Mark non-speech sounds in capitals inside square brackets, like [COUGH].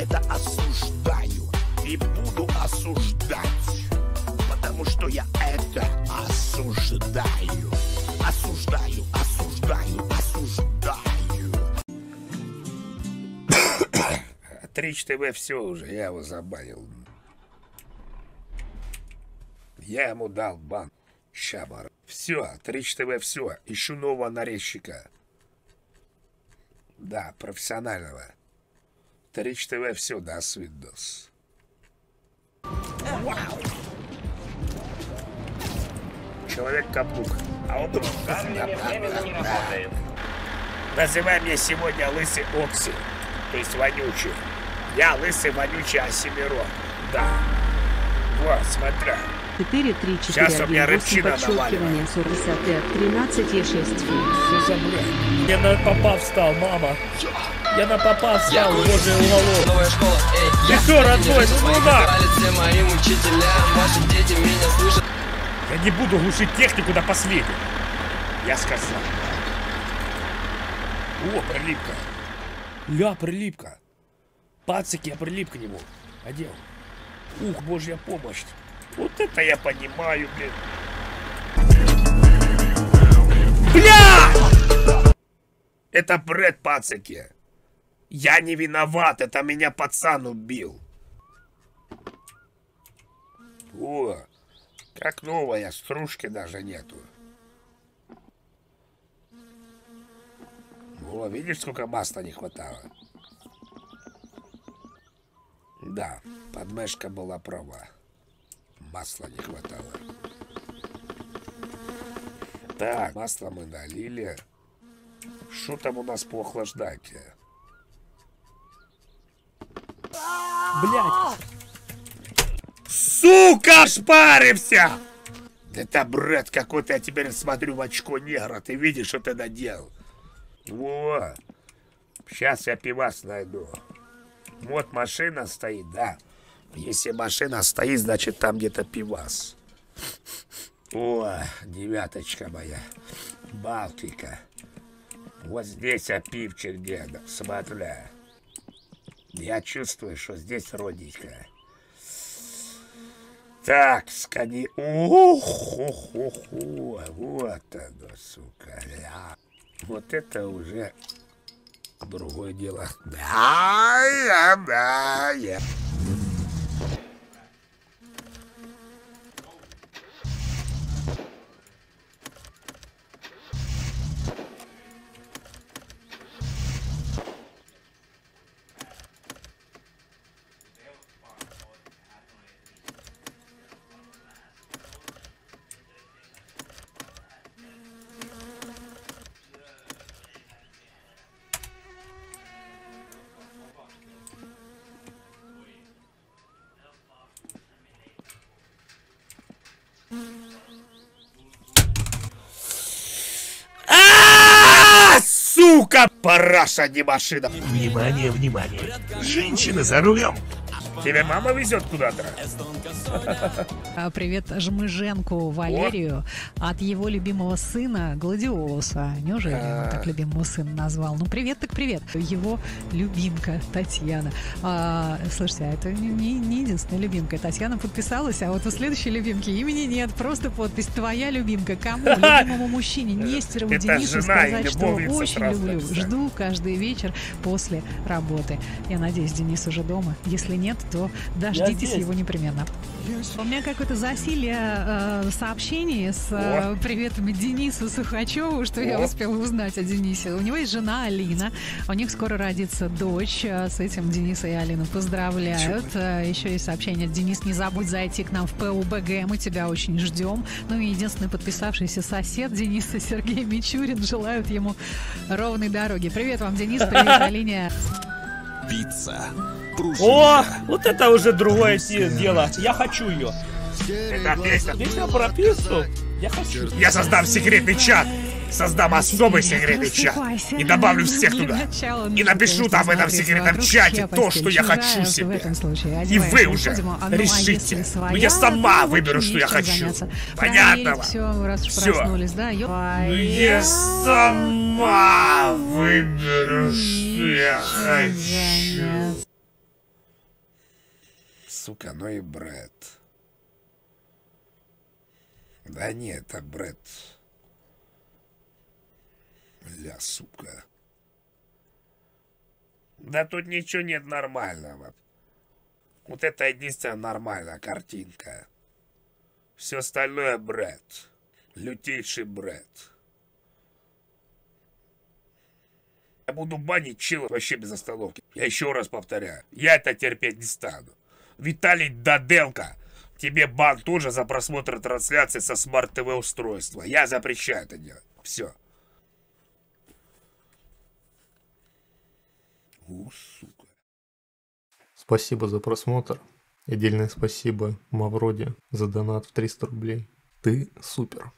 это осуждаю и буду осуждать, потому что я это осуждаю, осуждаю, осуждаю, осуждаю. Трич ТВ все уже, я его забанил. Я ему дал бан. Щабар. Все, Трич ТВ все. Ищу нового нарезчика. Да, профессионального. Трич ТВ все, до свидос. Вау! Человек-каблук. А он тут... Называй меня сегодня Лысый Окси, то есть Вонючий. Я Лысый Вонючий Асимирон. Да. Вот, смотря. 4, 3, 4, Сейчас у 1, меня 8, рыбчина подчеркивание 40 от 13 Е 6 Что за блядь? Я на попа встал, мама. Я на попа встал, боже уголок. Новая школа, эй, Ты я что, родной, ну куда? собрали все моим учителям Ваши дети меня слышат Я не буду глушить технику до последнего. Я сказал. О, прилипка. Ля, прилипка. Пацики, я прилип к нему. Он? Ух, божья помощь. Вот это я понимаю, блин. Бля! Это Брэд пацаки. Я не виноват, это меня пацан убил. О, как новая, стружки даже нету. О, видишь, сколько масла не хватало? Да, подмышка была права. Масла не хватало. Так, масло мы налили. Что там у нас по охлаждайке? Блять. Сука, шпаримся! Это бред какой-то, я теперь смотрю в очко негра. Ты видишь, что ты наделал? Во! Сейчас я пивас найду. Вот машина стоит, да. Если машина стоит, значит там где-то пивас. О, девяточка моя. Балтика. Вот здесь опивчик деда, смотрю. Я чувствую, что здесь родненько. Так, скани... Ух, ух, ух, ух, вот оно, сука. ля. Вот это уже другое дело. Да, я, да, я. Параша машина. Внимание, внимание. Женщина за рулем. Тебя мама везет куда-то? А, Привет Жмыженку Валерию от его любимого сына Гладиолуса. Неужели он так любимого сына назвал? Ну, привет так привет. Его любимка Татьяна. А, слушайте, а это не, не- единственная любимка. Татьяна подписалась, а вот у следующей любимки имени нет. Просто подпись «Твоя любимка». Кому? Любимому мужчине Нестерову Это Денису сказать, что очень люблю. Жду каждый вечер после работы. Я надеюсь, Денис уже дома. Если нет, то дождитесь его непременно. У меня какое-то засилие э, сообщений с э, приветами Денису Сухачеву, что я успела узнать о Денисе. У него есть жена Алина, у них скоро родится дочь. Э, С этим Дениса и Алину поздравляют. Э, Еще есть сообщение. Денис, не забудь зайти к нам в ПУБГ, мы тебя очень ждем. Ну и единственный подписавшийся сосед Дениса [LAUGHS] Сергей Мичурин желают ему ровной дороги. Привет вам, Денис, привет, [LAUGHS] Алине. Пицца. О, вот это уже другое дело. Я хочу ее. Это песня. Песня про пиццу. Я хочу. Я создам секретный чат. Создам особый секретный чат. И добавлю всех туда. И напишу там в этом секретном чате то, что я хочу себе. И вы уже. А ну, а решите. если своя, Ну, я сама выберу, что я хочу. заняться. Понятно Все, Ну, Я сама выберу, что я хочу. сука, ну и бред. Да нет, это бред. Бля, сука. Да тут ничего нет нормального. Вот это единственная нормальная картинка. Все остальное бред. Лютейший бред. Я буду банить чила вообще без остановки. Я еще раз повторяю. Я это терпеть не стану. Виталий Даденко. Тебе бан тоже за просмотр трансляции со смарт-ТВ устройства. Я запрещаю это делать. Все. У, сука. Спасибо за просмотр. Отдельное спасибо Мавроде за донат в 300 рублей. Ты супер.